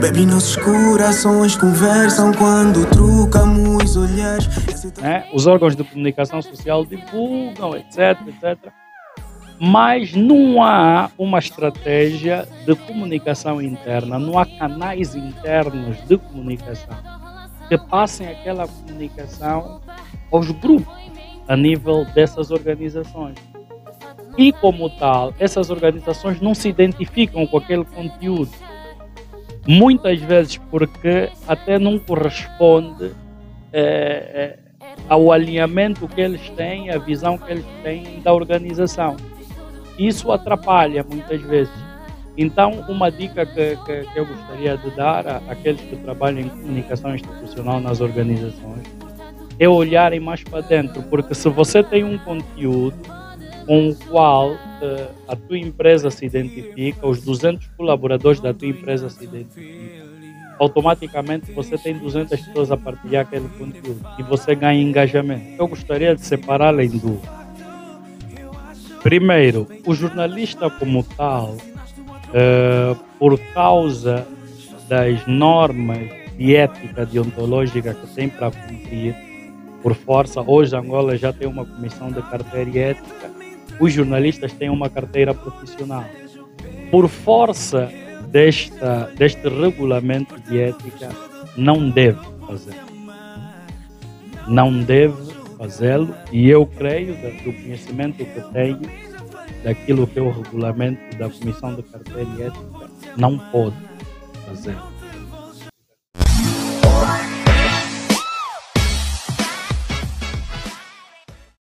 Baby, nossos corações conversam quando trocamos olhares. É, os órgãos de comunicação social divulgam, etc, etc. Mas não há uma estratégia de comunicação interna, não há canais internos de comunicação que passem aquela comunicação aos grupos a nível dessas organizações. E como tal, essas organizações não se identificam com aquele conteúdo. Muitas vezes porque até não corresponde é, ao alinhamento que eles têm, a visão que eles têm da organização. Isso atrapalha muitas vezes. Então, uma dica que, que, que eu gostaria de dar àqueles que trabalham em comunicação institucional nas organizações é olharem mais para dentro, porque se você tem um conteúdo com o qual uh, a tua empresa se identifica, os 200 colaboradores da tua empresa se identificam, automaticamente você tem 200 pessoas a partilhar aquele conteúdo e você ganha engajamento. Eu gostaria de separar em duas. Primeiro, o jornalista como tal, uh, por causa das normas de ética deontológica que tem para cumprir, por força, hoje Angola já tem uma comissão de carteira ética os jornalistas têm uma carteira profissional. Por força desta, deste regulamento de ética, não deve fazer. Não deve fazê-lo e eu creio, do conhecimento que tenho, daquilo que é o regulamento da Comissão de Carteira e Ética, não pode fazer.